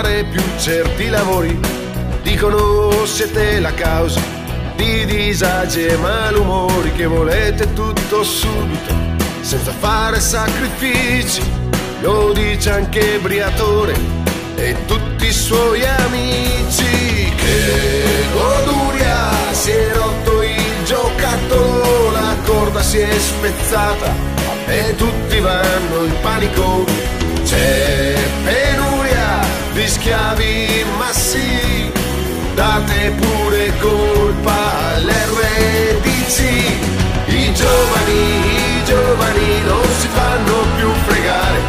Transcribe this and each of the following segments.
fare più certi lavori, dicono siete la causa di disagi e malumori che volete tutto subito, senza fare sacrifici, lo dice anche Briatore e tutti i suoi amici. Che goduria, si è rotto il giocattolo, la corda si è spezzata e tutti vanno in panico. C'è date pure colpa all'RDC. I giovani, i giovani non si fanno più fregare.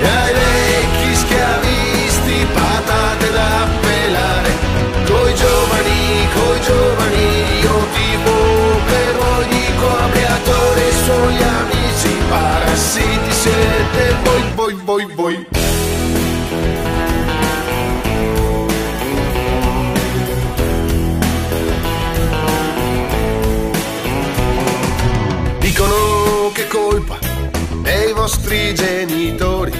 E ai vecchi schiavisti patate da pelare. Coi giovani, coi giovani, io tipo per voi dico abbriatore, i suoi amici parassiti siete voi, voi, voi, voi. Vostri genitori,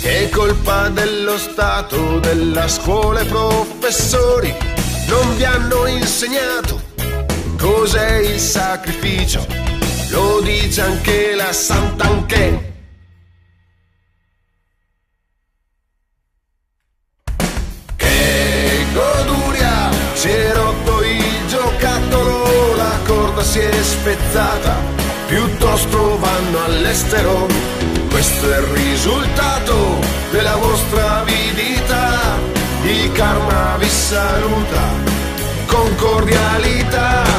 che è colpa dello Stato, della scuola e professori. Non vi hanno insegnato cos'è il sacrificio, lo dice anche la Sant'Anché. Che goduria, si è rotto il giocattolo, la corda si è spezzata, piuttosto vanno all'estero. Questo è il risultato della vostra avidità, il karma vi saluta con cordialità.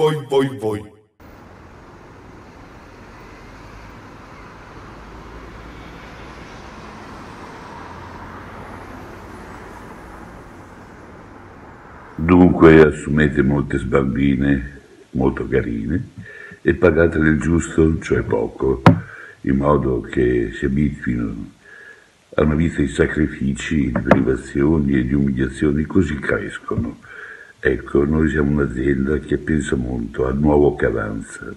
Voi, voi, voi. Dunque assumete molte bambine molto carine e pagatele il giusto, cioè poco, in modo che si abituino a una vita di sacrifici, di privazioni e di umiliazioni, così crescono. Ecco, noi siamo un'azienda che pensa molto al nuovo che avanza.